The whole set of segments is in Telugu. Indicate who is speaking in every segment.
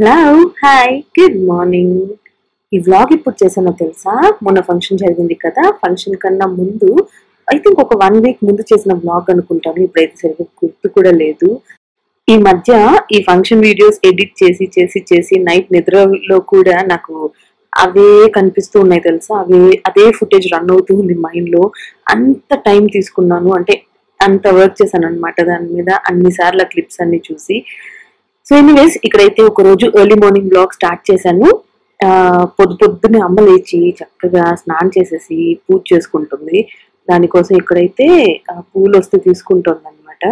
Speaker 1: హలో హాయ్ గుడ్ మార్నింగ్ ఈ వ్లాగ్ ఇప్పుడు చేశానో తెలుసా? మొన్న ఫంక్షన్ జరిగింది కదా. ఫంక్షన్ కన్నా ముందు ఐ థింక్ ఒక వన్ వీక్ ముందు చేసిన వ్లాగ్ అనుకుంటాను. ఇప్పుడైతే సరిగ్గా గుర్తు కూడా లేదు. ఈ మధ్య ఈ ఫంక్షన్ వీడియోస్ ఎడిట్ చేసి చేసి చేసి నైట్ నిద్రలో కూడా నాకు అవే కనిపిస్తూ ఉన్నాయి తెలుసా? అవే అదే ఫుటేజ్ రన్ అవుతూ ఉంది మైండ్లో. అంత టైం తీసుకున్నాను. అంటే అంత వర్క్ చేశాను అనమాట దాని మీద. అన్ని సార్లు క్లిప్స్ అన్ని చూసి. సో ఎనీవేస్ ఇక్కడైతే ఒక రోజు ఎర్లీ మార్నింగ్ బ్లాగ్ స్టార్ట్ చేశాను. ఆ, పొద్దు పొద్దునే అమ్మ లేచి చక్కగా స్నానం చేసేసి పూజ చేసుకుంటుంది. దానికోసం ఇక్కడైతే పూలు వస్తే తీసుకుంటుంది అనమాట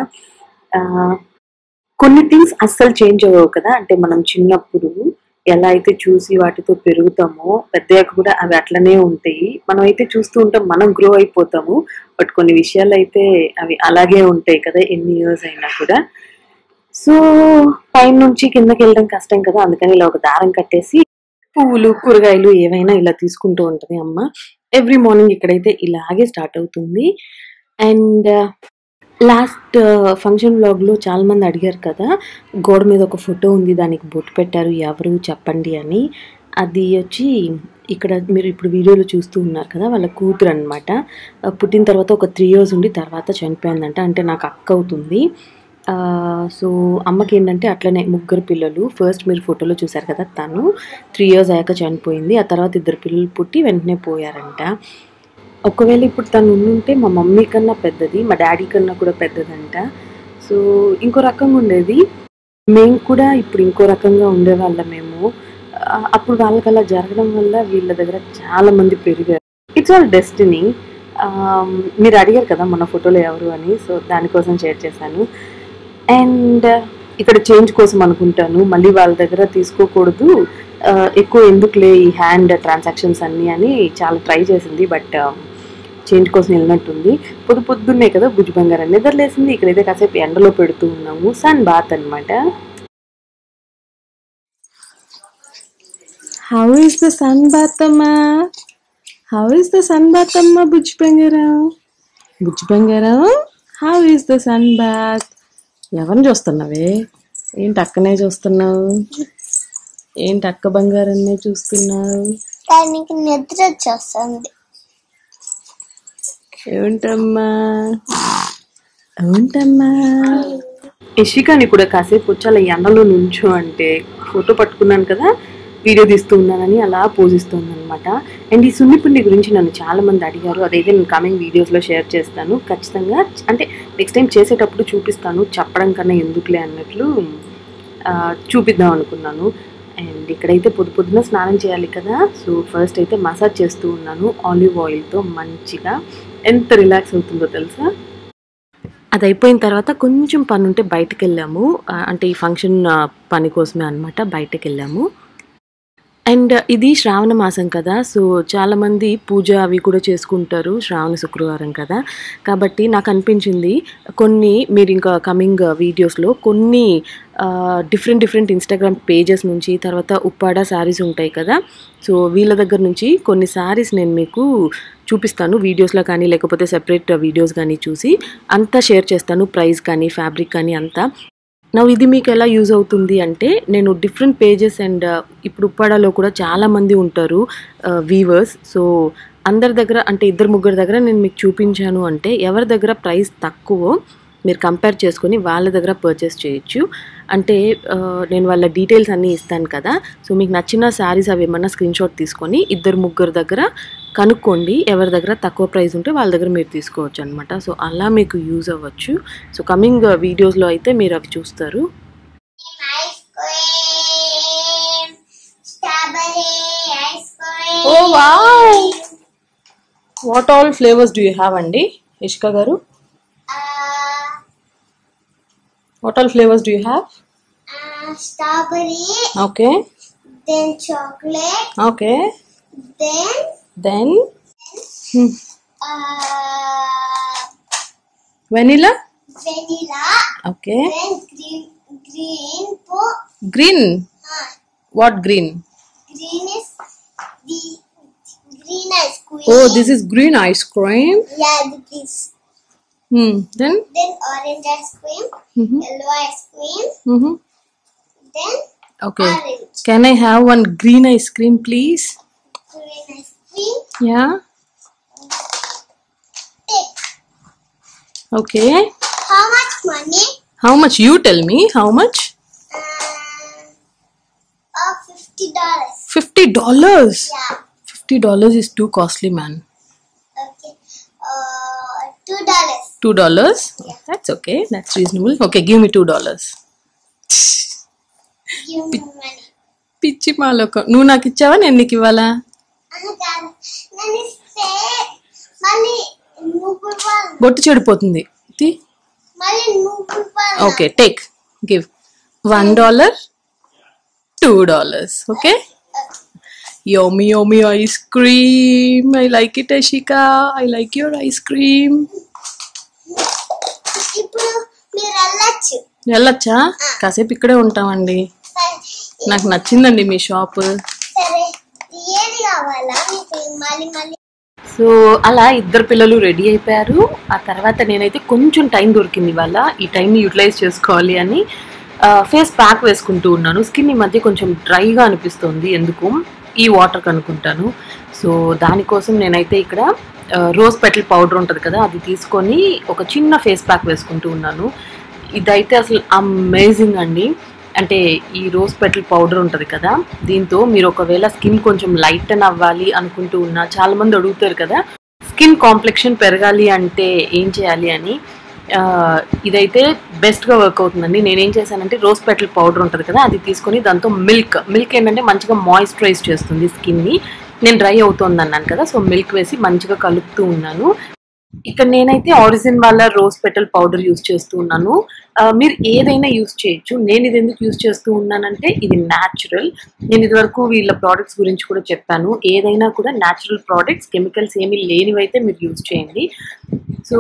Speaker 1: కొన్ని థింగ్స్ అస్సలు చేంజ్ అవ్వవు కదా? అంటే మనం చిన్నప్పుడు ఎలా అయితే చూసి వాటితో పెరుగుతామో పెద్దయ్యాక కూడా అవి అట్లనే ఉంటాయి. మనం అయితే చూస్తూ ఉంటాం మనం గ్రో అయిపోతాము. బట్ కొన్ని విషయాలు అయితే అవి అలాగే ఉంటాయి కదా ఎన్ని ఇయర్స్ అయినా కూడా. సో పైన నుంచి కిందకి వెళ్ళడం కష్టం కదా అందుకని ఇలా ఒక దారం కట్టేసి పువ్వులు కూరగాయలు ఏవైనా ఇలా తీసుకుంటూ ఉంటది అమ్మ. ఎవ్రీ మార్నింగ్ ఇక్కడైతే ఇలాగే స్టార్ట్ అవుతుంది. అండ్ లాస్ట్ ఫంక్షన్ బ్లాగ్లో చాలా మంది అడిగారు కదా గోడ మీద ఒక ఫోటో ఉంది దానికి బొట్టు పెట్టారు ఎవరు చెప్పండి అని. అది వచ్చి ఇక్కడ మీరు ఇప్పుడు వీడియోలో చూస్తూ ఉన్నారు కదా వాళ్ళ కూతురు అనమాట పుట్టిన తర్వాత ఒక త్రీ ఇయర్స్ ఉండి తర్వాత చనిపోయిందంట అంటే నాకు అక్క అవుతుంది. సో అమ్మకి ఏంటంటే అట్లనే ముగ్గురు పిల్లలు. ఫస్ట్ మీరు ఫోటోలో చూసారు కదా తను. త్రీ ఇయర్స్ అయ్యాక చనిపోయింది. ఆ తర్వాత ఇద్దరు పిల్లలు పుట్టి వెంటనే పోయారంట. ఒకవేళ ఇప్పుడు తను ఉండుంటే మా మమ్మీ కన్నా పెద్దది మా డాడీ కన్నా కూడా పెద్దదంట. సో ఇంకో రకంగా ఉండేది. మేము కూడా ఇప్పుడు ఇంకో రకంగా ఉండేవాళ్ళమేమో అప్పుడు వాళ్ళకి అలా జరగడం వల్ల వీళ్ళ దగ్గర చాలామంది పెరిగారు. ఇట్స్ ఆల్ డెస్టినీ మీరు అడిగారు కదా మన ఫోటోలో ఎవరు అని సో దానికోసం షేర్ చేశాను. అండ్ ఇక్కడ చేంజ్ కోసం అనుకుంటాను. మళ్ళీ వాళ్ళ దగ్గర తీసుకోకూడదు. ఎక్కువ ఎందుకులే ఈ హ్యాండ్ ట్రాన్సాక్షన్స్ అన్నీ అని చాలా ట్రై చేసింది. బట్ చేంజ్ కోసం వెళ్ళినట్టుంది. పొద్దు పొద్దున్నే కదా బుజ్జి బంగారం నిద్రలేసింది ఇక్కడైతే కాసేపు ఎండలో పెడుతూ ఉన్నాము. సన్ బాత్ అన్నమాట.
Speaker 2: ద సన్ బాత్ అమ్మా? How is the sun bath అమ్మా Butch బంగారం? Butch బంగారం how is the sun bath ఎవరిని చూస్తున్నావే? ఏంటి అక్కనే చూస్తున్నావు? ఏంటి అక్క బంగారాన్నే చూస్తున్నావు?
Speaker 3: దానికి నిద్ర వచ్చేస్తుంది.
Speaker 2: ఏమిటమ్మా? ఏమిటమ్మా?
Speaker 1: ఇషికాని కూడా కాసేపు వచ్చి అలా ఎండలో నుంచో అంటే ఫోటో పట్టుకున్నాను కదా వీడియో తీస్తూ ఉన్నానని అలా పోజిస్తుంది అనమాట అండ్ ఈ సున్నిపిండి గురించి నన్ను చాలా మంది అడిగారు. అదైతే నేను కమింగ్ వీడియోస్లో షేర్ చేస్తాను. ఖచ్చితంగా అంటే నెక్స్ట్ టైం చేసేటప్పుడు చూపిస్తాను. చెప్పడం కన్నా ఎందుకులే అన్నట్లు చూపిద్దాం అనుకున్నాను. అండ్ ఇక్కడైతే పొద్దు పొద్దున స్నానం చేయాలి కదా. సో ఫస్ట్ అయితే మసాజ్ చేస్తూ ఉన్నాను. ఆలివ్ ఆయిల్తో మంచిగా. ఎంత రిలాక్స్ అవుతుందో తెలుసా? అది అయిపోయిన తర్వాత కొంచెం పని ఉంటే బయటకు వెళ్ళాము అంటే ఈ ఫంక్షన్ పని కోసమే అనమాట బయటకు వెళ్ళాము అండ్ ఇది శ్రావణ మాసం కదా సో చాలామంది పూజ అవి కూడా చేసుకుంటారు శ్రావణ శుక్రవారం కదా. కాబట్టి నాకు అనిపించింది కొన్ని మీరు ఇంకా కమింగ్ వీడియోస్లో కొన్ని డిఫరెంట్ డిఫరెంట్ ఇన్స్టాగ్రామ్ పేజెస్ నుంచి తర్వాత ఉప్పాడ శారీస్ ఉంటాయి కదా. సో వీళ్ళ దగ్గర నుంచి కొన్ని శారీస్ నేను మీకు చూపిస్తాను వీడియోస్లో కానీ లేకపోతే సెపరేట్ వీడియోస్ కానీ చూసి అంతా షేర్ చేస్తాను ప్రైస్ కానీ ఫ్యాబ్రిక్ కానీ అంతా. నా ఇది మీకు ఎలా యూజ్ అవుతుంది అంటే నేను డిఫరెంట్ పేజెస్ అండ్ ఇప్పుడు ఉప్పాడలో కూడా చాలామంది ఉంటారు uh, వీవర్స్ సో అందరి దగ్గర అంటే ఇద్దరు ముగ్గురు దగ్గర నేను మీకు చూపించాను అంటే ఎవరి దగ్గర ప్రైస్ తక్కువ మీరు కంపేర్ చేసుకొని వాళ్ళ దగ్గర పర్చేస్ చేయొచ్చు. అంటే uh, నేను వాళ్ళ డీటెయిల్స్ అన్నీ ఇస్తాను కదా సో మీకు నచ్చిన శారీస్ అవి ఏమన్నా స్క్రీన్షాట్ తీసుకొని ఇద్దరు ముగ్గురు దగ్గర కనుక్కోండి ఎవరి దగ్గర తక్కువ ప్రైస్ ఉంటే వాళ్ళ దగ్గర మీరు తీసుకోవచ్చు అనమాట సో అలా మీకు యూజ్ అవ్వచ్చు. సో కమింగ్ వీడియోస్లో అయితే మీరు అవి చూస్తారు.
Speaker 2: ఓ wow! What all flavours do you have అండి? ఇష్క గారు? What all flavours do you have
Speaker 3: strawberry
Speaker 2: okay
Speaker 3: then chocolate
Speaker 2: okay
Speaker 3: then
Speaker 2: Then? Hmm.
Speaker 3: Uh,
Speaker 2: vanilla?
Speaker 3: Vanilla. Okay. Then green.
Speaker 2: Green. Green? Huh.
Speaker 3: What green? Green is the green
Speaker 2: ice cream. Oh, this is green
Speaker 3: ice cream?
Speaker 2: Yeah, this. Hmm.
Speaker 3: Then? Then orange ice cream, mm -hmm. yellow ice cream. Mm -hmm. Then
Speaker 2: okay.
Speaker 3: Orange.
Speaker 2: Can I have one green ice cream,
Speaker 3: please? Ice cream.
Speaker 2: Yeah
Speaker 3: Take.
Speaker 2: Okay
Speaker 3: How much money?
Speaker 2: How much you tell me how much
Speaker 3: Uh, of fifty dollars.
Speaker 2: Fifty dollars
Speaker 3: Yeah.
Speaker 2: Fifty dollars is too costly man
Speaker 3: Okay. Uh, two dollars.
Speaker 2: Two dollars that's okay that's reasonable okay give me two dollars
Speaker 3: Give me money.
Speaker 2: పిచ్చి మాలోకం నువ్వు నాకు ఇచ్చావా నేను నీకు ఇవ్వాలా బొట్టు చెడిపోతుంది. Okay take give one dollar two dollars okay yummy yummy ice cream I like it Ashika I like your ice cream
Speaker 3: వెళ్ళచ్చు?
Speaker 2: కాసేపు ఇక్కడే ఉంటామండి. నాకు నచ్చిందండి మీ షాప్.
Speaker 3: ఏది కావాలా? మీకు మళ్ళీ మళ్ళీ
Speaker 1: సో అలా ఇద్దరు పిల్లలు రెడీ అయిపోయారు. ఆ తర్వాత నేనైతే కొంచెం టైం దొరికింది వాళ్ళ ఈ టైంని యూటిలైజ్ చేసుకోవాలి అని ఫేస్ ప్యాక్ వేసుకుంటూ ఉన్నాను. స్కిన్ ఈ మధ్య కొంచెం డ్రైగా అనిపిస్తుంది. ఎందుకు? ఈ వాటర్ కనుక్కుంటాను. సో దానికోసం నేనైతే ఇక్కడ రోజ్ పెటల్ పౌడర్ ఉంటుంది కదా అది తీసుకొని ఒక చిన్న ఫేస్ ప్యాక్ వేసుకుంటూ ఉన్నాను. ఇదైతే అసలు అమేజింగ్ అండి. అంటే ఈ రోజ్ పెటల్ పౌడర్ ఉంటుంది కదా దీంతో మీరు ఒకవేళ స్కిన్ కొంచెం లైటన్ అవ్వాలి అనుకుంటూ ఉన్నా చాలా మంది అడుగుతారు కదా స్కిన్ కాంప్లెక్షన్ పెరగాలి అంటే ఏం చేయాలి అని. ఇదైతే బెస్ట్గా వర్క్ అవుతుందండి. నేనేం చేశానంటే రోజ్ పెటల్ పౌడర్ ఉంటుంది కదా అది తీసుకొని దాంతో మిల్క్ మిల్క్ ఏంటంటే మంచిగా మాయిశ్చరైజ్ చేస్తుంది స్కిన్ని నేను డ్రై అవుతుంది అన్నాను కదా సో మిల్క్ వేసి మంచిగా కలుపుతూ ఉన్నాను. ఇక్కడ నేనైతే ఆరిజిన్ వాళ్ళ రోజ్ పెటల్ పౌడర్ యూస్ చేస్తూ ఉన్నాను. మీరు ఏదైనా యూస్ చేయొచ్చు. నేను ఇది ఎందుకు యూస్ చేస్తూ ఉన్నానంటే ఇది న్యాచురల్ నేను ఇదివరకు వీళ్ళ ప్రోడక్ట్స్ గురించి కూడా చెప్పాను. ఏదైనా కూడా న్యాచురల్ ప్రోడక్ట్స్ కెమికల్స్ ఏమీ లేనివైతే మీరు యూస్ చేయండి. సో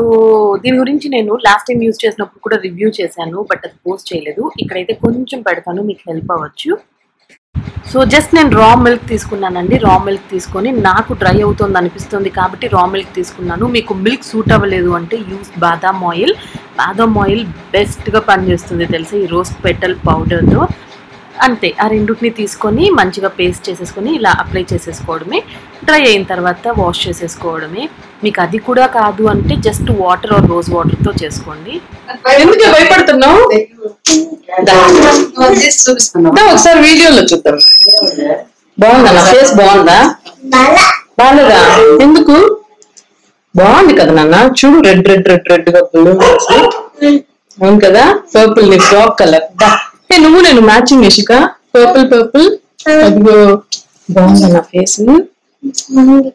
Speaker 1: దీని గురించి నేను లాస్ట్ టైం యూస్ చేసినప్పుడు కూడా రివ్యూ చేశాను బట్ అది పోస్ట్ చేయలేదు. ఇక్కడైతే కొంచెం పెడతాను మీకు హెల్ప్ అవ్వచ్చు. సో జస్ట్ నేను రా మిల్క్ తీసుకున్నానండి. రా మిల్క్ తీసుకొని నాకు డ్రై అవుతుంది అనిపిస్తుంది కాబట్టి రా మిల్క్ తీసుకున్నాను. మీకు మిల్క్ సూట్ అవ్వలేదు అంటే యూస్ బాదాం ఆయిల్ బాదాం ఆయిల్ బెస్ట్గా పనిచేస్తుంది తెలుసా? ఈ రోజ్ పెటల్ పౌడర్తో అంతే ఆ రెండింటిని తీసుకొని మంచిగా పేస్ట్ చేసేసుకొని ఇలా అప్లై చేసేసుకోవడమే. డ్రై అయిన తర్వాత వాష్ చేసేసుకోవడమే. మీకు అది కూడా కాదు అంటే జస్ట్ వాటర్ ఆర్ రోజ్ వాటర్తో చేసుకోండి.
Speaker 2: ఎందుకు భయపడుతున్నావు? ఒకసారి వీడియోలో చూద్దాం. బాగుందా? నా ఫేస్ బాగుందా? ఎందుకు? బాగుంది కదా నాన్న. చూడు రెడ్ రెడ్ రెడ్ రెడ్గా బ్లూ అవును కదా? పర్పుల్ నీ ఫ్రాక్ కలర్ ఏ నువ్వు నేను మ్యాచింగ్ యశిక పర్పుల్ పర్పుల్ అదిగో బాగుందా నా ఫేస్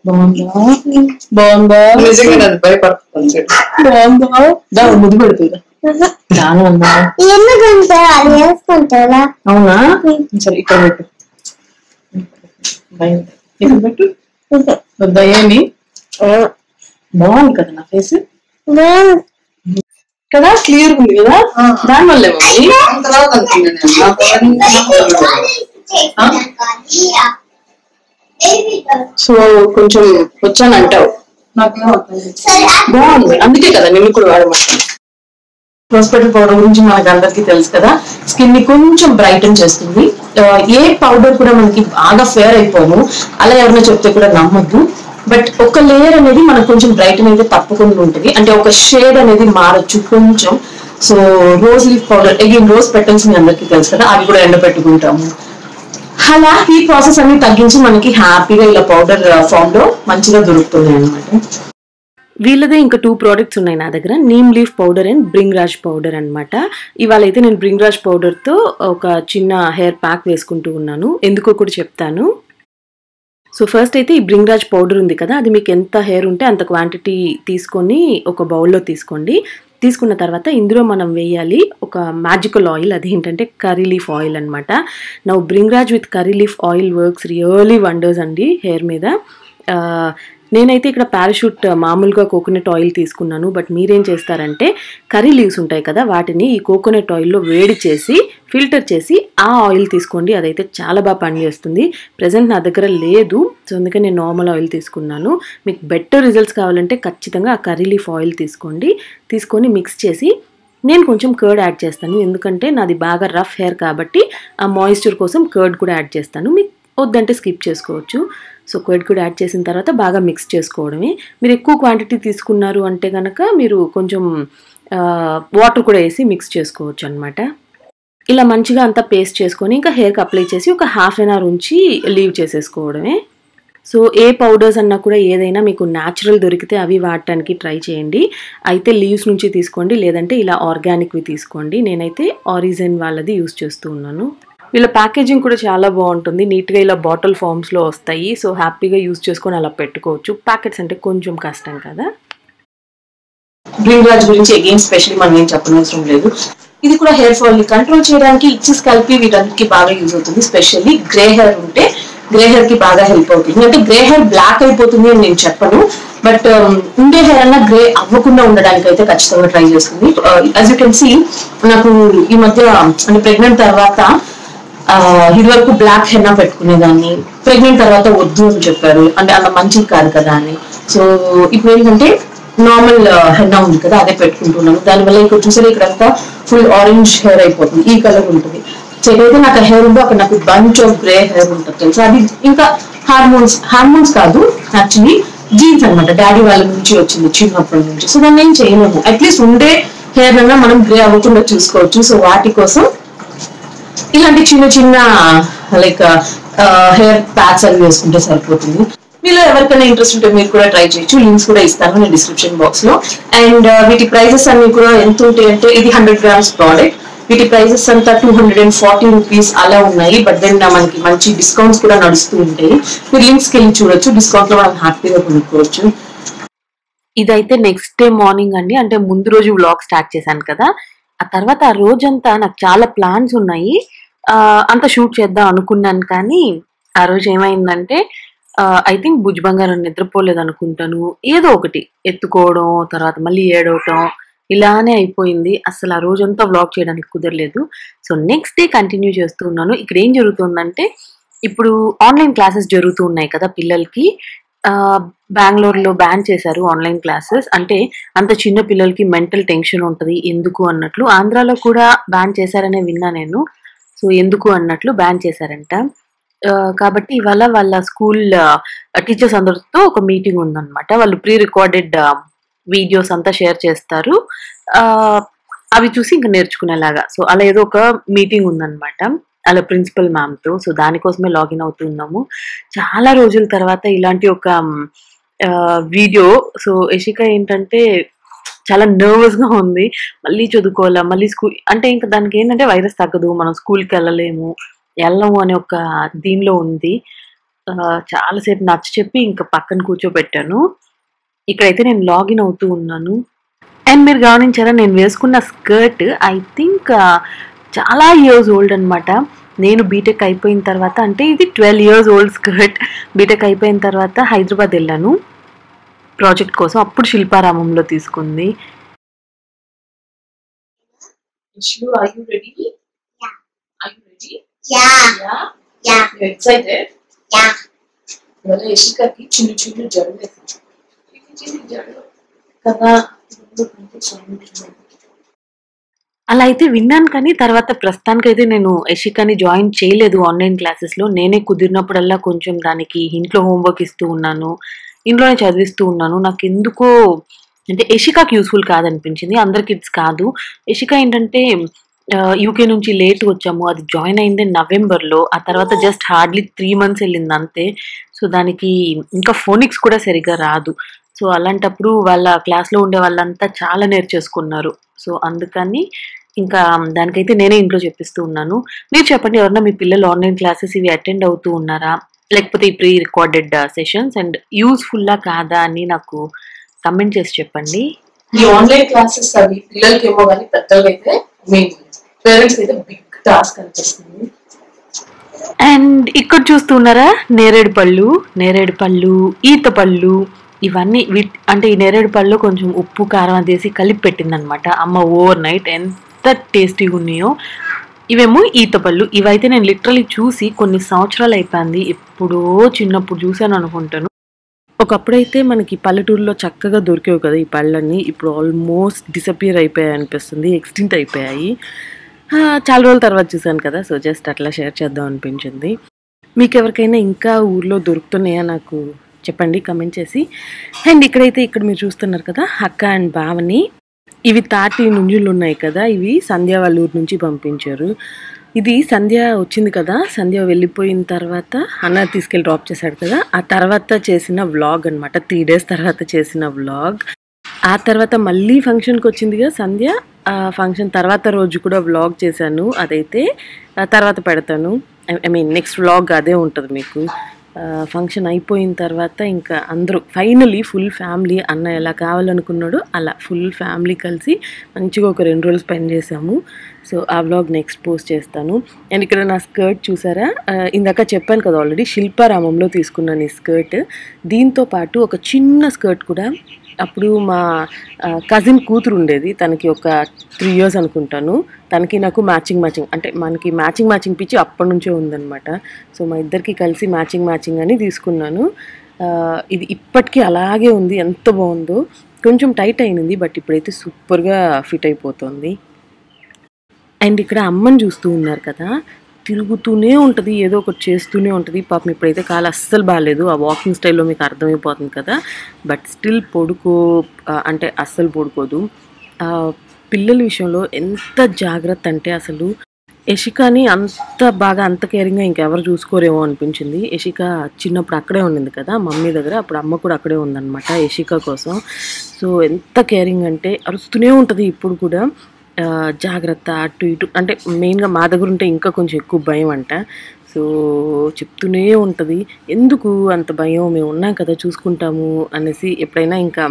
Speaker 2: బాగుందా? బాగుందా?
Speaker 4: నిజంగా అది భయపడుతుంది. చూడు.
Speaker 2: బాగుందా? దా ముద్దు పెడుతుందా. దాని అమ్మా
Speaker 3: ఎందుకంటే అది వేసుకుంటారా?
Speaker 2: అవునా? సరే ఇక్కడ పెట్టు. భయం. ఇక్కడ పెట్టు. వద్దా ఏమి బాగుంది కదా నా ఫేస్ కదా? క్లియర్ ఉంది కదా? దాని వల్లే సో కొంచెం వచ్చాను అంటావు. బాగుంది. అందుకే కదా నిన్ను కూడా వాడమంటాను. హాస్పిటల్ పౌడర్ గురించి మనకు అందరికీ తెలుసు కదా? స్కిన్ని కొంచెం బ్రైటన్ చేస్తుంది. ఏ పౌడర్ కూడా మనకి బాగా ఫేర్ అయిపోను అలా ఎవరైనా చెప్తే కూడా నమ్మద్దు. బట్ ఒక లేయర్ అనేది మనకు కొంచెం బ్రైట్ అనేది తప్పకుండా ఉంటుంది. అంటే ఒక షేడ్ అనేది మారచ్చు కొంచెం. So rose leaf powder again rose petals మీ అందరికీ తెలుసు కదా అవి కూడా ఎండబెట్టుకుంటాము అలా ఈ ప్రాసెస్ అన్ని తగ్గించి మనకి హ్యాపీగా ఇలా పౌడర్ ఫామ్లో మంచిగా దొరుకుతుంది అనమాట
Speaker 1: వీళ్ళదే ఇంకా టూ ప్రోడక్ట్స్ ఉన్నాయి నా దగ్గర. Neem leaf powder and bhringraj powder అనమాట ఇవాళ అయితే నేను బ్రింగ్ రాజ్ పౌడర్తో ఒక చిన్న హెయిర్ ప్యాక్ వేసుకుంటూ ఉన్నాను. ఎందుకో కూడా చెప్తాను. సో ఫస్ట్ అయితే ఈ బ్రింగ్రాజ్ పౌడర్ ఉంది కదా అది మీకు ఎంత హెయిర్ ఉంటే అంత క్వాంటిటీ తీసుకొని ఒక బౌల్లో తీసుకోండి. తీసుకున్న తర్వాత ఇందులో మనం వేయాలి ఒక మ్యాజికల్ ఆయిల్ అది ఏంటంటే కర్రీ లీఫ్ ఆయిల్ అనమాట now bhringraj with curry leaf oil works really wonders అండి హెయిర్ మీద. Uh, నేనైతే ఇక్కడ పారాషూట్ మామూలుగా కోకోనట్ ఆయిల్ తీసుకున్నాను. బట్ మీరేం చేస్తారంటే కర్రీ లీవ్స్ ఉంటాయి కదా వాటిని ఈ కోకోనట్ ఆయిల్లో వేడి చేసి ఫిల్టర్ చేసి ఆ ఆయిల్ తీసుకోండి. అదైతే చాలా బాగా పనిచేస్తుంది. ప్రజెంట్ నా దగ్గర లేదు. సో అందుకే నేను నార్మల్ ఆయిల్ తీసుకున్నాను. మీకు బెటర్ రిజల్ట్స్ కావాలంటే ఖచ్చితంగా ఆ కర్రీ లీఫ్ ఆయిల్ తీసుకోండి. తీసుకొని మిక్స్ చేసి నేను కొంచెం కర్డ్ యాడ్ చేస్తాను. ఎందుకంటే నాది బాగా రఫ్ హెయిర్ కాబట్టి ఆ మాయిశ్చర్ కోసం కర్డ్ కూడా యాడ్ చేస్తాను. మీకు వద్దంటే స్కిప్ చేసుకోవచ్చు. సో కర్డ్ కూడా యాడ్ చేసిన తర్వాత బాగా మిక్స్ చేసుకోవడమే. మీరు ఎక్కువ క్వాంటిటీ తీసుకున్నారు అంటే కనుక మీరు కొంచెం వాటర్ కూడా వేసి మిక్స్ చేసుకోవచ్చు అనమాట ఇలా మంచిగా అంతా పేస్ట్ చేసుకొని ఇంకా హెయిర్కి అప్లై చేసి ఒక హాఫ్ అన్ అవర్ ఉంచి లీవ్ చేసేసుకోవడమే. సో ఏ పౌడర్స్ అన్నా కూడా ఏదైనా మీకు న్యాచురల్ దొరికితే అవి వాడటానికి ట్రై చేయండి. అయితే లీవ్స్ నుంచి తీసుకోండి లేదంటే ఇలా ఆర్గానిక్వి తీసుకోండి. నేనైతే ఆరిజన్ వాళ్ళది యూస్ చేస్తూ ఉన్నాను. వీళ్ళ ప్యాకేజింగ్ కూడా చాలా బాగుంటుంది. నీట్గా ఇలా బాటిల్ ఫామ్స్లో వస్తాయి. సో హ్యాపీగా యూస్ చేసుకొని అలా పెట్టుకోవచ్చు. ప్యాకెట్స్ అంటే కొంచెం కష్టం కదా.
Speaker 2: గ్రీన్రాజ్ గురించి అగైన్ స్పెషల్ మనం ఏం చెప్పనవసరం లేదు. ఇది కూడా హెయిర్ ఫాల్ని కంట్రోల్ చేయడానికి ఇచ్చి కలిపి వీటన్నిటికీ బాగా యూజ్ అవుతుంది. స్పెషల్లీ గ్రే హెయిర్ ఉంటే గ్రే హెయిర్కి బాగా హెల్ప్ అవుతుంది. అంటే గ్రే హెయిర్ బ్లాక్ అయిపోతుంది అని నేను చెప్పను. బట్ um, ఉండే హెయిర్ అన్న గ్రే అవ్వకుండా ఉండడానికి అయితే ఖచ్చితంగా ట్రై చేస్తుంది అస్ యూ కెన్ సీ నాకు ఈ మధ్య అంటే ప్రెగ్నెంట్ తర్వాత ఇది వరకు బ్లాక్ హెన్నా పెట్టుకునేదాన్ని. ప్రెగ్నెంట్ తర్వాత వద్దు అని చెప్పారు. అంటే అలా మంచిది కాదు కదా అని. సో ఇప్పుడు ఏంటంటే నార్మల్ హెన్నా ఉంది కదా అదే పెట్టుకుంటున్నాను. దానివల్ల ఇక్కడ చూసారు ఇక్కడంతా ఫుల్ ఆరెంజ్ హెయిర్ అయిపోతుంది. ఈ కలర్ ఉంటుంది. సో ఎక్కడైతే నాకు హెయిర్ ఉందో అక్కడ నాకు బంచ్ ఆఫ్ గ్రే హెయిర్ ఉంటుంది తెలుసా? అది ఇంకా హార్మోన్స్ హార్మోన్స్ కాదు యాక్చువల్లీ జీన్స్ అన్నమాట. డాడీ వాళ్ళ నుంచి వచ్చింది చిన్నప్పటి నుంచి. సో దాన్ని ఏం చేయలేము. అట్లీస్ట్ ఉండే హెయిర్ అన్నా మనం గ్రే అవ్వకుండా చూసుకోవచ్చు. సో వాటి కోసం ఇలాంటి చిన్న చిన్న లైక్ హెయిర్ ప్యాచ్ అవి వేసుకుంటే సరిపోతుంది. మీలో ఎవరికైనా ఇంట్రెస్ట్ ఉంటే మీరు కూడా ట్రై చేయొచ్చు. లింక్స్ కూడా ఇస్తాను నేను డిస్క్రిప్షన్ బాక్స్లో. అండ్ uh, వీటి ప్రైజెస్ అన్ని కూడా ఎంత ఉంటాయి అంటే ఇది హండ్రెడ్ గ్రామ్స్ ప్రోడక్ట్ వీటి ప్రైజెస్ అంతా two hundred and forty rupees అలా ఉన్నాయి. బట్ దెన్ uh, మనకి మంచి డిస్కౌంట్స్ కూడా నడుస్తూ ఉంటాయి. మీరు లింక్స్కి వెళ్ళి చూడొచ్చు. డిస్కౌంట్లో మనం హ్యాపీగా కొనుక్కోవచ్చు.
Speaker 1: ఇదైతే నెక్స్ట్ డే మార్నింగ్ అండి. అంటే ముందు రోజు వ్లాగ్ స్టార్ట్ చేశాను కదా. ఆ తర్వాత ఆ రోజంతా నాకు చాలా ప్లాన్స్ ఉన్నాయి. అంత షూట్ చేద్దాం అనుకున్నాను కానీ ఆ రోజు ఏమైందంటే ఐ థింక్ భుజ్ బంగారం నిద్రపోలేదు అనుకుంటాను. ఏదో ఒకటి ఎత్తుకోవడం తర్వాత మళ్ళీ ఏడవటం ఇలానే అయిపోయింది. అసలు ఆ రోజంతా వ్లాగ్ చేయడానికి కుదరలేదు. సో నెక్స్ట్ డే కంటిన్యూ చేస్తూ ఉన్నాను. ఇక్కడ ఏం జరుగుతుందంటే ఇప్పుడు ఆన్లైన్ క్లాసెస్ జరుగుతూ ఉన్నాయి కదా పిల్లలకి. బెంగళూరులో బ్యాన్ చేశారు ఆన్లైన్ క్లాసెస్ అంటే అంత చిన్న పిల్లలకి మెంటల్ టెన్షన్ ఉంటుంది. ఎందుకు అన్నట్లు ఆంధ్రాలో కూడా బ్యాన్ చేశారనే విన్నా నేను. సో ఎందుకు అన్నట్లు బ్యాన్ చేశారంట. కాబట్టి ఇవాళ వాళ్ళ స్కూల్ టీచర్స్ అందరితో ఒక మీటింగ్ ఉందన్నమాట. వాళ్ళు ప్రీ రికార్డెడ్ వీడియోస్ అంతా షేర్ చేస్తారు. ఆ, అవి చూసి ఇంకా నేర్చుకునేలాగా. సో అలా ఏదో ఒక మీటింగ్ ఉందన్నమాట. అలా ప్రిన్సిపల్ మ్యామ్తో సో దానికోసమే లాగిన్ అవుతున్నాము చాలా రోజుల తర్వాత ఇలాంటి ఒక వీడియో సో యశిక ఏంటంటే చాలా నర్వస్గా ఉంది. మళ్ళీ చదువుకోవాలా మళ్ళీ స్కూల్ అంటే ఇంకా దానికి ఏంటంటే వైరస్ తగ్గదు మనం స్కూల్కి వెళ్ళలేము వెళ్ళము అనే ఒక దీనిలో ఉంది. చాలాసేపు నచ్చ చెప్పి ఇంకా పక్కన కూర్చోబెట్టాను. ఇక్కడైతే నేను లాగిన్ అవుతూ ఉన్నాను. అండ్ మీరు గమనించారా నేను వేసుకున్న స్కర్ట్ ఐ థింక్ చాలా ఇయర్స్ ఓల్డ్ అనమాట నేను బీటెక్ అయిపోయిన తర్వాత అంటే ఇది twelve years old skirt BTech అయిపోయిన తర్వాత హైదరాబాద్ వెళ్ళాను. ప్రాజెక్ట్ కోసం అప్పుడు శిల్పారామంలో తీసుకుంది.
Speaker 2: ఇవాళ యశికకి చిన్న చిన్న జడలు వేసాను. జడలు. కదా.
Speaker 1: అలా అయితే విన్నాను కానీ తర్వాత ప్రస్తుతానికైతే నేను యశికాని జాయిన్ చేయలేదు ఆన్లైన్ క్లాసెస్లో. నేనే కుదిరినప్పుడల్లా కొంచెం దానికి ఇంట్లో హోంవర్క్ ఇస్తూ ఉన్నాను. ఇంట్లోనే చదివిస్తూ ఉన్నాను. నాకు ఎందుకో అంటే యశికాకి యూస్ఫుల్ కాదనిపించింది. అందరి కిడ్స్ కాదు. యశిక ఏంటంటే యూకే నుంచి లేట్ వచ్చాము. అది జాయిన్ అయింది నవంబర్లో. ఆ తర్వాత జస్ట్ హార్డ్లీ త్రీ మంత్స్ వెళ్ళింది అంతే. సో దానికి ఇంకా ఫోనిక్స్ కూడా సరిగ్గా రాదు. సో అలాంటప్పుడు వాళ్ళ క్లాస్లో ఉండే వాళ్ళంతా చాలా నేర్చేసుకున్నారు. సో అందుకని ఇంకా దానికైతే నేనే ఇంట్లో చెప్పిస్తూ ఉన్నాను. మీరు చెప్పండి ఎవరన్నా మీ పిల్లలు ఆన్లైన్ క్లాసెస్ ఇవి అటెండ్ అవుతూ ఉన్నారా? లేకపోతే ఈ ప్రీ రికార్డెడ్ సెషన్స్ అండ్ యూస్ఫుల్లా కాదా అని నాకు కమెంట్ చేసి చెప్పండి.
Speaker 2: ఈ ఆన్లైన్ క్లాసెస్ అవి పిల్లలకి ఏమో కానీ పెద్దలకి అయితే మెయిన్ పేరెంట్స్ అయితే బిగ్ టాస్క్ అనిపిస్తుంది.
Speaker 1: అండ్ ఇక్కడ చూస్తున్నారా? నేరేడు పళ్ళు నేరేడు పళ్ళు ఈత పళ్ళు ఇవన్నీ వీట్ అంటే ఈ నేరేడు పళ్ళు కొంచెం ఉప్పు కారం అది వేసి కలిపి పెట్టిందనమాట. అమ్మ ఓవర్ నైట్ ఎంత టేస్టీగా ఉన్నాయో. ఇవేమో ఈత పళ్ళు ఇవైతే నేను లిటరలీ చూసి కొన్ని సంవత్సరాలు అయిపోయింది. ఎప్పుడో చిన్నప్పుడు చూశాను అనుకుంటాను. ఒకప్పుడైతే మనకి పల్లెటూరులో చక్కగా దొరికేవి కదా ఈ పళ్ళన్నీ. ఇప్పుడు ఆల్మోస్ట్ డిసపియర్ అయిపోయాయి అనిపిస్తుంది. ఎక్స్టింట్ అయిపోయాయి. చాలా రోజుల తర్వాత చూసాను కదా. సో జస్ట్ అట్లా షేర్ చేద్దాం అనిపించింది. మీకు ఎవరికైనా ఇంకా ఊర్లో దొరుకుతున్నాయా నాకు చెప్పండి కమెంట్ చేసి. అండ్ ఇక్కడైతే ఇక్కడ మీరు చూస్తున్నారు కదా అక్క అండ్ బావని ఇవి తాటి నుంజులు ఉన్నాయి కదా ఇవి సంధ్య వాళ్ళ ఊరు నుంచి పంపించారు. ఇది సంధ్య వచ్చింది కదా సంధ్య వెళ్ళిపోయిన తర్వాత అన్న తీసుకెళ్ళి డ్రాప్ చేశాడు కదా ఆ తర్వాత చేసిన వ్లాగ్ అన్నమాట. త్రీ డేస్ తర్వాత చేసిన వ్లాగ్ ఆ తర్వాత మళ్ళీ ఫంక్షన్కి వచ్చిందిగా సంధ్య ఆ ఫంక్షన్ తర్వాత రోజు కూడా వ్లాగ్ చేశాను. అదైతే తర్వాత పెడతాను. ఐ మీన్ నెక్స్ట్ వ్లాగ్ అదే ఉంటుంది మీకు. ఫంక్షన్ అయిపోయిన తర్వాత ఇంకా అందరూ ఫైనలీ ఫుల్ ఫ్యామిలీ అన్న ఎలా కావాలనుకున్నాడో అలా ఫుల్ ఫ్యామిలీ కలిసి మంచిగా ఒక రెండు రోజులు స్పెండ్ చేసాము సో ఆ వ్లాగ్ నెక్స్ట్ పోస్ట్ చేస్తాను. అండ్ ఇక్కడ నా స్కర్ట్ చూసారా? ఇందాక చెప్పాను కదా ఆల్రెడీ శిల్పారామంలో తీసుకున్నాను ఈ స్కర్ట్ దీంతో పాటు ఒక చిన్న స్కర్ట్ కూడా అప్పుడు మా కజిన్ కూతురు ఉండేది. తనకి ఒక త్రీ ఇయర్స్ అనుకుంటాను. తనకి నాకు మ్యాచింగ్ మ్యాచింగ్ అంటే మనకి మ్యాచింగ్ మ్యాచింగ్ పిచ్చి అప్పటి నుంచే ఉందన్నమాట. సో మా ఇద్దరికి కలిసి మ్యాచింగ్ మ్యాచింగ్ అని తీసుకున్నాను. ఇది ఇప్పటికీ అలాగే ఉంది. ఎంత బాగుందో కొంచెం టైట్ అయినది బట్ ఇప్పుడైతే సూపర్గా ఫిట్ అయిపోతుంది. అండ్ ఇక్కడ అమ్మని చూస్తూ ఉన్నారు కదా. తిరుగుతూనే ఉంటుంది ఏదో ఒకటి చేస్తూనే ఉంటుంది. పాపం ఇప్పుడైతే కాలు అస్సలు బాగాలేదు. ఆ వాకింగ్ స్టైల్లో మీకు అర్థమైపోతుంది కదా. బట్ స్టిల్ పడుకో అంటే అస్సలు పడుకోదు. పిల్లల విషయంలో ఎంత జాగ్రత్త అంటే అసలు యషికాని అంత బాగా అంత కేరింగ్గా ఇంకెవరు చూసుకోరేమో అనిపించింది. యషిక చిన్నప్పుడు అక్కడే ఉండింది కదా మమ్మీ దగ్గర. అప్పుడు అమ్మ కూడా అక్కడే ఉందన్నమాట యషిక కోసం. సో ఎంత కేరింగ్ అంటే అరుస్తూనే ఉంటుంది ఇప్పుడు కూడా. జాగ్రత్త అటు ఇటు. అంటే మెయిన్గా మా దగ్గర ఉంటే ఇంకా కొంచెం ఎక్కువ భయం అంట. సో చెప్తూనే ఉంటుంది. ఎందుకు అంత భయం? మేము ఉన్నాం కదా చూసుకుంటాము అనేసి ఎప్పుడైనా ఇంకా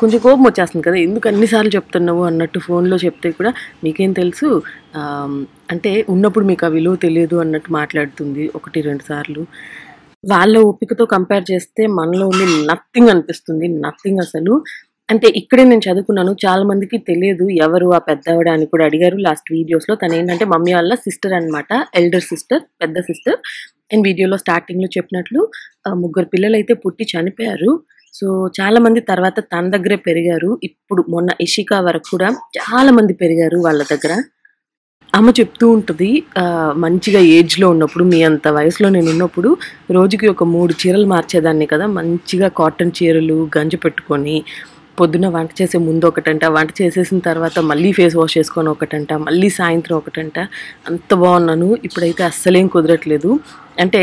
Speaker 1: కొంచెం కోపం వచ్చేస్తుంది కదా. ఎందుకు అన్నిసార్లు చెప్తున్నావు అన్నట్టు ఫోన్లో చెప్తే కూడా మీకేం తెలుసు? అంటే ఉన్నప్పుడు మీకు ఆ విలువ తెలియదు అన్నట్టు మాట్లాడుతుంది ఒకటి రెండు సార్లు. వాళ్ళ ఓపికతో కంపేర్ చేస్తే మనలో ఉండి నథింగ్ అనిపిస్తుంది. నథింగ్ అసలు. అంటే ఇక్కడే నేను చదువుకున్నాను. చాలా మందికి తెలియదు ఎవరు ఆ పెద్దవిడ అని కూడా అడిగారు. లాస్ట్ వీడియోస్లో తను ఏంటంటే మమ్మీ వాళ్ళ సిస్టర్ అన్నమాట. ఎల్డర్ సిస్టర్ పెద్ద సిస్టర్ అండ్ వీడియోలో స్టార్టింగ్లో చెప్పినట్లు ముగ్గురు పిల్లలు అయితే పుట్టి చనిపోయారు. సో చాలా మంది తర్వాత తన దగ్గరే పెరిగారు. ఇప్పుడు మొన్న ఇషికా వరకు కూడా చాలా మంది పెరిగారు వాళ్ళ దగ్గర. అమ్మ చెప్తూ ఉంటుంది ఆ, మంచిగా ఏజ్లో ఉన్నప్పుడు మీ అంత వయసులో నేను ఉన్నప్పుడు రోజుకి ఒక మూడు చీరలు మార్చేదాన్ని కదా. మంచిగా కాటన్ చీరలు గంజి పెట్టుకొని పొద్దున వంట చేసే ముందు ఒకటంట వంట చేసేసిన తర్వాత మళ్ళీ ఫేస్ వాష్ చేసుకొని ఒకటంట మళ్ళీ సాయంత్రం ఒకటంట. అంత బాగున్నాను. ఇప్పుడైతే అస్సలేం కుదరట్లేదు. అంటే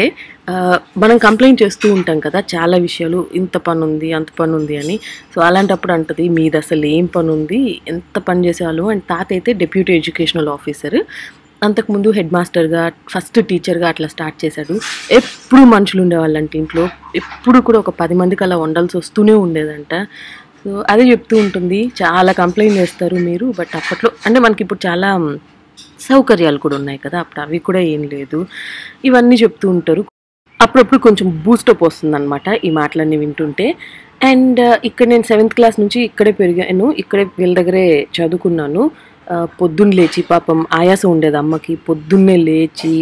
Speaker 1: మనం కంప్లైంట్ చేస్తూ ఉంటాం కదా చాలా విషయాలు. ఇంత పని ఉంది అంత పని ఉంది అని. సో అలాంటప్పుడు అంటది మీది అసలు ఏం పని ఉంది ఎంత పని చేసేవాళ్ళు అండ్ తాత అయితే డెప్యూటీ ఎడ్యుకేషనల్ ఆఫీసర్. అంతకుముందు హెడ్ మాస్టర్గా ఫస్ట్ టీచర్గా అట్లా స్టార్ట్ చేశాడు. ఎప్పుడు మనుషులు ఉండేవాళ్ళంటే ఇంట్లో. ఎప్పుడు కూడా ఒక పది మందికి అలా వండాల్సి వస్తూనే ఉండేదంట. సో అదే చెప్తూ ఉంటుంది. చాలా కంప్లైంట్ చేస్తారు మీరు బట్ అప్పట్లో అంటే మనకి ఇప్పుడు చాలా సౌకర్యాలు కూడా ఉన్నాయి కదా అప్పుడు అవి కూడా ఏం లేదు. ఇవన్నీ చెప్తూ ఉంటారు. అప్పుడప్పుడు కొంచెం బూస్టప్ వస్తుంది ఈ మాటలన్నీ వింటుంటే. అండ్ uh, ఇక్కడ నేను సెవెంత్ క్లాస్ నుంచి ఇక్కడే పెరిగాను ఇక్కడే వీళ్ళ దగ్గరే చదువుకున్నాను. పొద్దున్న లేచి పాపం ఆయాసం ఉండేది అమ్మకి. పొద్దున్నే లేచి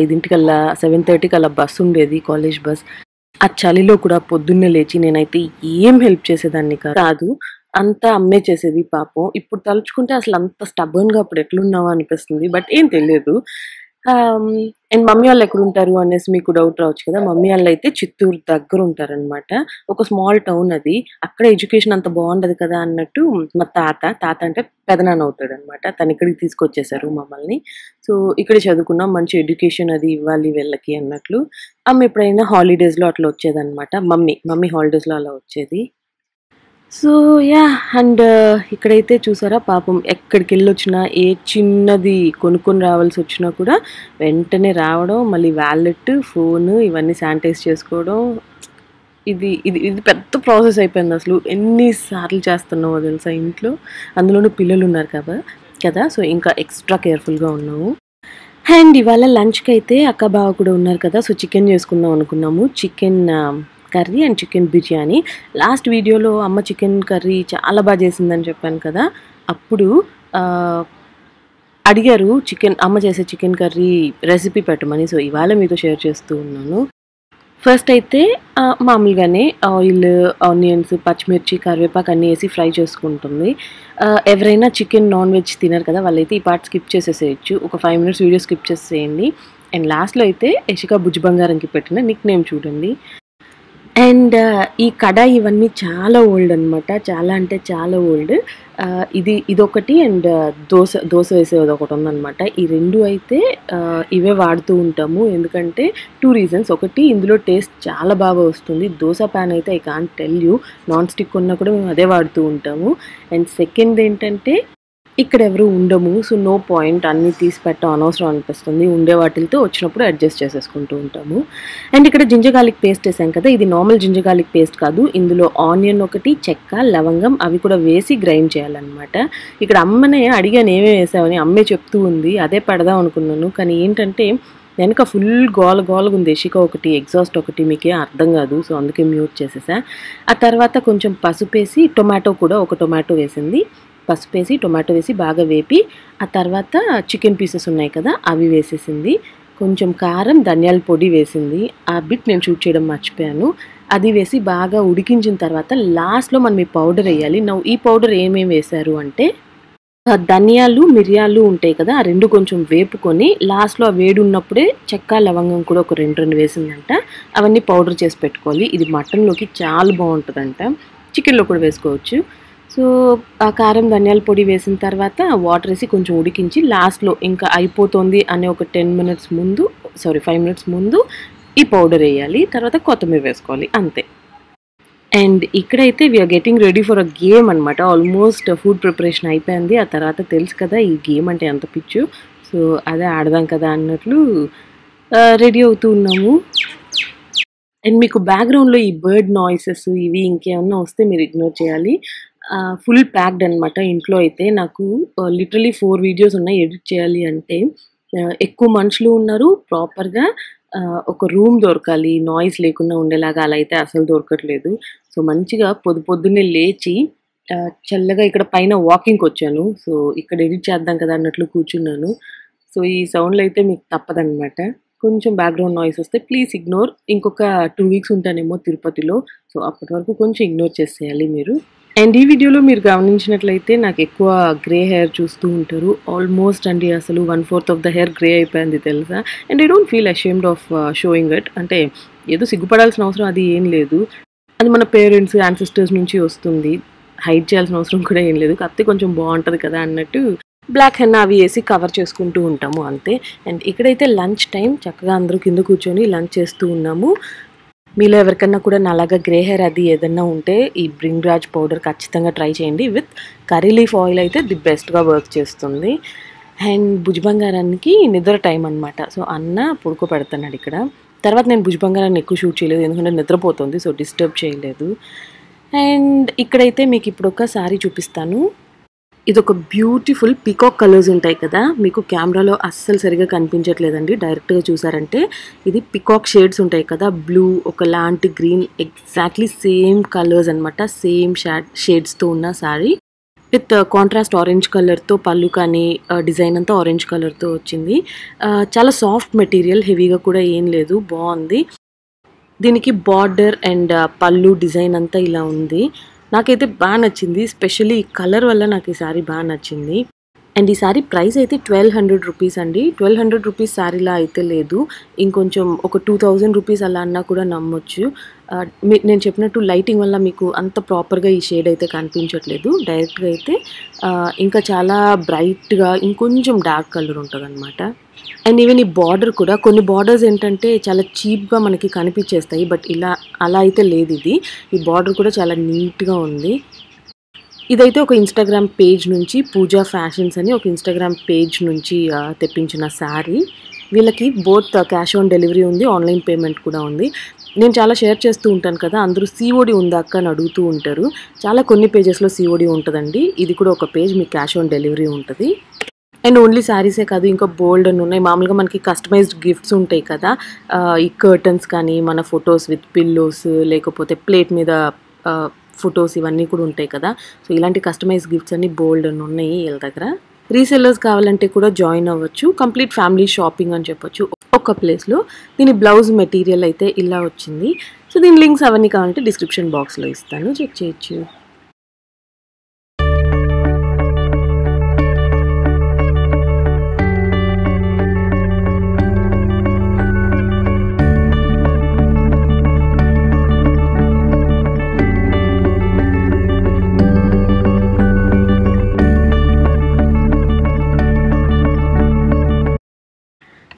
Speaker 1: ఐదింటికల్లా సెవెన్ థర్టీకల్లా బస్ ఉండేది కాలేజ్ బస్ ఆ చలిలో కూడా పొద్దున్నే లేచి నేనైతే ఏం హెల్ప్ చేసేదాన్ని కాదు. అంతా అమ్మే చేసేది పాపం. ఇప్పుడు తలుచుకుంటే అసలు అంత స్టబన్గా అప్పుడు ఎట్లున్నావా అనిపిస్తుంది. బట్ ఏం తెలియదు. అండ్ మమ్మీ వాళ్ళు ఎక్కడ ఉంటారు అనేసి మీకు డౌట్ రావచ్చు కదా. మమ్మీ వాళ్ళు అయితే చిత్తూరు దగ్గర ఉంటారనమాట ఒక స్మాల్ టౌన్ అది. అక్కడ ఎడ్యుకేషన్ అంత బాగుండదు కదా అన్నట్టు మా తాత తాత అంటే పెదనాన్న అవుతాడు అనమాట తను ఇక్కడికి తీసుకొచ్చేసారు మమ్మల్ని. సో ఇక్కడ చదువుకున్నాం. మంచి ఎడ్యుకేషన్ అది ఇవ్వాలి వీళ్ళకి అన్నట్లు. అమ్మ ఎప్పుడైనా హాలిడేస్లో అట్లా వచ్చేదన్నమాట. మమ్మీ మమ్మీ హాలిడేస్లో అలా వచ్చేది. సో యా అండ్ uh, ఇక్కడైతే చూసారా పాపం ఎక్కడికి వెళ్ళొచ్చినా ఏ చిన్నది కొనుక్కొని రావాల్సి వచ్చినా కూడా వెంటనే రావడం మళ్ళీ వ్యాలెట్ ఫోన్ ఇవన్నీ శానిటైజ్ చేసుకోవడం ఇది ఇది ఇది పెద్ద ప్రాసెస్ అయిపోయింది అసలు. ఎన్నిసార్లు చేస్తున్నావో తెలుసా ఇంట్లో? అందులోనూ పిల్లలు ఉన్నారు కదా కదా సో ఇంకా ఎక్స్ట్రా కేర్ఫుల్గా ఉన్నాము అండ్ ఇవాళ లంచ్కి అయితే అక్క బావ కూడా ఉన్నారు కదా సో చికెన్ చేసుకుందాం అనుకున్నాము. Chicken curry and chicken biryani. Last వీడియోలో అమ్మ చికెన్ కర్రీ చాలా బాగా చేసిందని చెప్పాను కదా అప్పుడు అడిగారు చికెన్ అమ్మ చేసే చికెన్ కర్రీ రెసిపీ పెట్టమని. సో ఇవాళ మీతో షేర్ చేస్తూ ఉన్నాను. ఫస్ట్ అయితే మామూలుగానే ఆయిల్ ఆనియన్స్ పచ్చిమిర్చి కరివేపాకు అన్నీ వేసి ఫ్రై చేసుకుంటుంది. ఎవరైనా చికెన్ నాన్ వెజ్ తినరు కదా వాళ్ళైతే ఈ పార్ట్ స్కిప్ చేసేసేయచ్చు. ఒక ఫైవ్ మినిట్స్ వీడియో స్కిప్ చేసేయండి అండ్ లాస్ట్లో అయితే యశిక భుజ్ బంగారంకి పెట్టిన నిక్ నేమ్ చూడండి. అండ్ ఈ కడాయి ఇవన్నీ చాలా ఓల్డ్ అనమాట చాలా అంటే చాలా ఓల్డ్. ఇది ఇదొకటి అండ్ దోశ దోశ వేసేది ఒకటి ఉందన్నమాట. ఈ రెండు అయితే ఇవే వాడుతూ ఉంటాము. ఎందుకంటే టూ రీజన్స్. ఒకటి ఇందులో టేస్ట్ చాలా బాగా వస్తుంది. దోశ ప్యాన్ అయితే I can tell you. Non stick ఉన్నా కూడా మేము అదే వాడుతూ ఉంటాము. అండ్ సెకండ్ ఏంటంటే ఇక్కడ ఎవరు ఉండము సో నో పాయింట్ అన్నీ తీసి పెట్టడం అనవసరం అనిపిస్తుంది. ఉండే వాటితో వచ్చినప్పుడు అడ్జస్ట్ చేసేసుకుంటూ ఉంటాము. అండ్ ఇక్కడ జింజగాలిక్ పేస్ట్ వేసాం కదా ఇది నార్మల్ జింజగాలిక్ పేస్ట్ కాదు. ఇందులో ఆనియన్ ఒకటి చెక్క లవంగం అవి కూడా వేసి గ్రైండ్ చేయాలన్నమాట. ఇక్కడ అమ్మనే అడిగాను ఏమేమి వేసామని అమ్మే చెప్తూ ఉంది. అదే పెడదాం అనుకున్నాను. కానీ ఏంటంటే వెనక ఫుల్ గోల గోలగా ఉంది. ఇషిక ఒకటి ఎగ్జాస్ట్ ఒకటి మీకే అర్థం కాదు. సో అందుకే మ్యూట్ చేసేసా. ఆ తర్వాత కొంచెం పసుపు వేసి టొమాటో కూడా ఒక టొమాటో వేసింది. పసుపు వేసి టొమాటో వేసి బాగా వేపి ఆ తర్వాత చికెన్ పీసెస్ ఉన్నాయి కదా అవి వేసేసింది. కొంచెం కారం ధనియాల పొడి వేసింది. ఆ బిట్ నేను షూట్ చేయడం మర్చిపోయాను. అది వేసి బాగా ఉడికించిన తర్వాత లాస్ట్లో మనం ఈ పౌడర్ వేయాలి. నా ఈ పౌడర్ ఏమేమి వేశారు అంటే ధనియాలు మిరియాలు ఉంటాయి కదా ఆ రెండు కొంచెం వేపుకొని లాస్ట్లో ఆ వేడి ఉన్నప్పుడే చెక్క లవంగం కూడా ఒక రెండు రెండు వేసిందంట. అవన్నీ పౌడర్ చేసి పెట్టుకోవాలి. ఇది మటన్లోకి చాలా బాగుంటుందంట. చికెన్లో కూడా వేసుకోవచ్చు. సో ఆ కారం ధనియాల పొడి వేసిన తర్వాత వాటర్ వేసి కొంచెం ఉడికించి లాస్ట్లో ఇంకా అయిపోతుంది అనే ఒక టెన్ మినిట్స్ ముందు సారీ ఫైవ్ మినిట్స్ ముందు ఈ పౌడర్ వేయాలి. తర్వాత కొత్తిమీర వేసుకోవాలి. అంతే. అండ్ ఇక్కడైతే we're getting ready for a game అనమాట ఆల్మోస్ట్ ఫుడ్ ప్రిపరేషన్ అయిపోయింది. ఆ తర్వాత తెలుసు కదా ఈ గేమ్ అంటే ఎంత పిచ్చు. సో అదే ఆడదాం కదా అన్నట్లు రెడీ అవుతూ ఉన్నాము. అండ్ మీకు బ్యాక్గ్రౌండ్లో ఈ బర్డ్ నాయిసెస్ ఇవి ఇంకేమన్నా వస్తే మీరు ఇగ్నోర్ చేయాలి. ఫుల్ ప్యాక్డ్ అనమాట ఇంట్లో అయితే నాకు లిటరలీ ఫోర్ వీడియోస్ ఉన్నాయి ఎడిట్ చేయాలి అంటే ఎక్కువ మనుషులు ఉన్నారు ప్రాపర్గా ఒక రూమ్ దొరకాలి నాయిస్ లేకుండా ఉండేలాగా అలా అయితే అసలు దొరకట్లేదు. సో మంచిగా పొద్దు పొద్దున్నే లేచి చల్లగా ఇక్కడ పైన వాకింగ్కి వచ్చాను. సో ఇక్కడ ఎడిట్ చేద్దాం కదా అన్నట్లు కూర్చున్నాను. సో ఈ సౌండ్లు అయితే మీకు తప్పదనమాట కొంచెం బ్యాక్గ్రౌండ్ నాయిస్ వస్తే ప్లీజ్ ఇగ్నోర్ ఇంకొక టూ వీక్స్ ఉంటానేమో తిరుపతిలో. సో అప్పటి వరకు కొంచెం ఇగ్నోర్ చేసేయాలి మీరు. అండ్ ఈ వీడియోలో మీరు గమనించినట్లయితే నాకు ఎక్కువ గ్రే హెయిర్ చూస్తూ ఉంటారు. ఆల్మోస్ట్ అండి అసలు one fourth of the hair grey అయిపోయింది తెలుసా? And I don't feel ashamed of showing it అంటే ఏదో సిగ్గుపడాల్సిన అవసరం అది ఏం లేదు. అది మన పేరెంట్స్ యాన్సిస్టర్స్ నుంచి వస్తుంది. హైడ్ చేయాల్సిన అవసరం కూడా ఏం లేదు. కత్తి కొంచెం బాగుంటుంది కదా అన్నట్టు బ్లాక్ హెన్న అవి వేసి కవర్ చేసుకుంటూ ఉంటాము అంతే. అండ్ ఇక్కడైతే లంచ్ టైం చక్కగా అందరూ కింద కూర్చొని లంచ్ చేస్తూ ఉన్నాము. మీలో ఎవరికన్నా కూడా నల్లగా గ్రే హెయిర్ అది ఏదన్నా ఉంటే ఈ బ్రింగ్ రాజ్ పౌడర్ ఖచ్చితంగా ట్రై చేయండి. విత్ కర్రీ లీఫ్ ఆయిల్ అయితే ది బెస్ట్గా వర్క్ చేస్తుంది. అండ్ భుజబంగారానికి నిద్ర టైం అనమాట సో అన్న పడుకో పెడుతున్నాడు ఇక్కడ. తర్వాత నేను భుజబంగారాన్ని ఎక్కువ షూట్ చేయలేదు ఎందుకంటే నిద్రపోతుంది సో డిస్టర్బ్ చేయలేదు. అండ్ ఇక్కడైతే మీకు ఇప్పుడు ఒక సారీ చూపిస్తాను. ఇది ఒక బ్యూటిఫుల్ పికాక్ కలర్స్ ఉంటాయి కదా మీకు కెమెరాలో అస్సలు సరిగా కనిపించట్లేదండి. డైరెక్ట్గా చూసారంటే ఇది పికాక్ షేడ్స్ ఉంటాయి కదా బ్లూ ఒకలాంటి గ్రీన్ ఎగ్జాక్ట్లీ సేమ్ కలర్స్ అనమాట సేమ్ షాడ్ షేడ్స్తో ఉన్న సారీ. విత్ కాంట్రాస్ట్ ఆరెంజ్ కలర్తో పళ్ళు కానీ డిజైన్ అంతా ఆరెంజ్ కలర్తో వచ్చింది. చాలా సాఫ్ట్ మెటీరియల్ హెవీగా కూడా ఏం లేదు బాగుంది. దీనికి బార్డర్ అండ్ పళ్ళు డిజైన్ అంతా ఇలా ఉంది. నాకైతే బాగా నచ్చింది. స్పెషల్లీ ఈ కలర్ వల్ల నాకు ఈ శారీ బాగా నచ్చింది. అండ్ ఈ సారీ ప్రైస్ అయితే ట్వెల్వ్ హండ్రెడ్ రూపీస్ అండి. ట్వెల్వ్ హండ్రెడ్ రూపీస్ శారీలా అయితే లేదు. ఇంకొంచెం ఒక టూ థౌజండ్ రూపీస్ అలా అన్నా కూడా నమ్మొచ్చు. మీ- నేను చెప్పినట్టు లైటింగ్ వల్ల మీకు అంత ప్రాపర్గా ఈ షేడ్ అయితే కనిపించట్లేదు. డైరెక్ట్గా అయితే ఇంకా చాలా బ్రైట్గా ఇంకొంచెం డార్క్ కలర్ ఉంటుంది అండ్ ఈవెన్ ఈ బార్డర్ కూడా కొన్ని బార్డర్స్ ఏంటంటే చాలా చీప్గా మనకి కనిపించేస్తాయి బట్ ఇలా అలా అయితే లేదు ఇది. ఈ బార్డర్ కూడా చాలా నీట్గా ఉంది. ఇదైతే ఒక ఇన్స్టాగ్రామ్ పేజ్ నుంచి పూజా ఫ్యాషన్స్ అని ఒక ఇన్స్టాగ్రామ్ పేజ్ నుంచి తెప్పించిన శారీ. వీళ్ళకి బోత్ క్యాష్ ఆన్ డెలివరీ ఉంది ఆన్లైన్ పేమెంట్ కూడా ఉంది. నేను చాలా షేర్ చేస్తూ ఉంటాను కదా అందరూ సిఓడి ఉందా అక్క అని అడుగుతూ ఉంటారు. చాలా కొన్ని పేజెస్లో సిఓడి ఉంటుందండి. ఇది కూడా ఒక పేజ్ మీకు క్యాష్ ఆన్ డెలివరీ ఉంటుంది. అండ్ ఓన్లీ శారీసే కాదు ఇంకా బోల్డ్ అని ఉన్నాయి. మామూలుగా మనకి కస్టమైజ్డ్ గిఫ్ట్స్ ఉంటాయి కదా ఈ కర్టన్స్ కానీ మన ఫొటోస్ విత్ పిల్లోస్ లేకపోతే ప్లేట్ మీద ఫొటోస్ ఇవన్నీ కూడా ఉంటాయి కదా. సో ఇలాంటి కస్టమైజ్ గిఫ్ట్స్ అన్ని బోల్డ్ అని ఉన్నాయి వీళ్ళ దగ్గర. రీసెల్లర్స్ కావాలంటే కూడా జాయిన్ అవ్వచ్చు. కంప్లీట్ ఫ్యామిలీ షాపింగ్ అని చెప్పొచ్చు. ఒక్క ప్లేస్లో దీని బ్లౌజ్ మెటీరియల్ అయితే ఇలా వచ్చింది. సో దీని లింక్స్ అవన్నీ కావాలంటే డిస్క్రిప్షన్ బాక్స్లో ఇస్తాను. చెక్ చేయొచ్చు.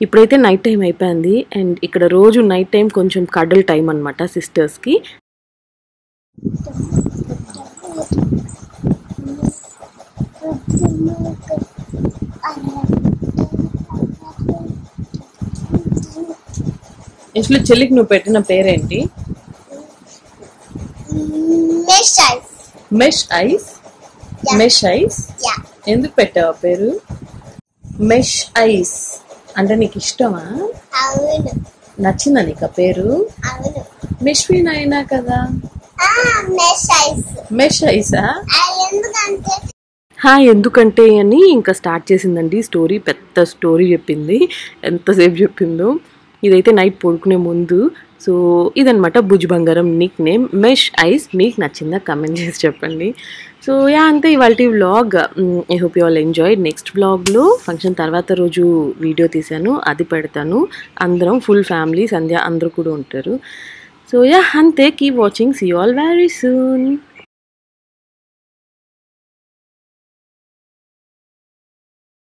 Speaker 1: ఇప్పుడైతే నైట్ టైం అయిపోయింది. అండ్ ఇక్కడ రోజు నైట్ టైం కొంచెం కడల్ టైం అనమాట సిస్టర్స్కి యాక్చువల్లీ చెల్లికి నువ్వు పెట్టిన పేరేంటి?
Speaker 3: Mesh eyes.
Speaker 1: Mesh eyes. Mesh eyes. ఎందుకు పెట్టావు పేరు? మెష్ ఐస్ అంటే నీకు ఇష్టమా?
Speaker 3: అవును.
Speaker 1: నచ్చిందా నీకు ఆ పేరు?
Speaker 3: అవును.
Speaker 1: మెష్విన్ అయినా కదా?
Speaker 3: ఆ
Speaker 1: మెష్ ఐస్.
Speaker 3: ఎందుకంటే?
Speaker 1: హా ఎందుకంటే అని ఇంకా స్టార్ట్ చేసిందండి. స్టోరీ పెద్ద స్టోరీ చెప్పింది. ఎంతసేపు చెప్పిందో. ఇదైతే నైట్ పడుకునే ముందు. సో ఇదనమాట భుజ్ బంగారం నిక్ నేమ్. Mesh ice. మీకు నచ్చిందా? కమెంట్ చేసి చెప్పండి. సో యా అంతే ఇవాళ vlog I hope you all enjoy next వ్లాగ్లో ఫంక్షన్ తర్వాత రోజు వీడియో తీశాను అది పెడతాను. అందరం ఫుల్ ఫ్యామిలీ సంధ్య అందరూ కూడా ఉంటారు. సో యా అంతే. Keep watching see all very soon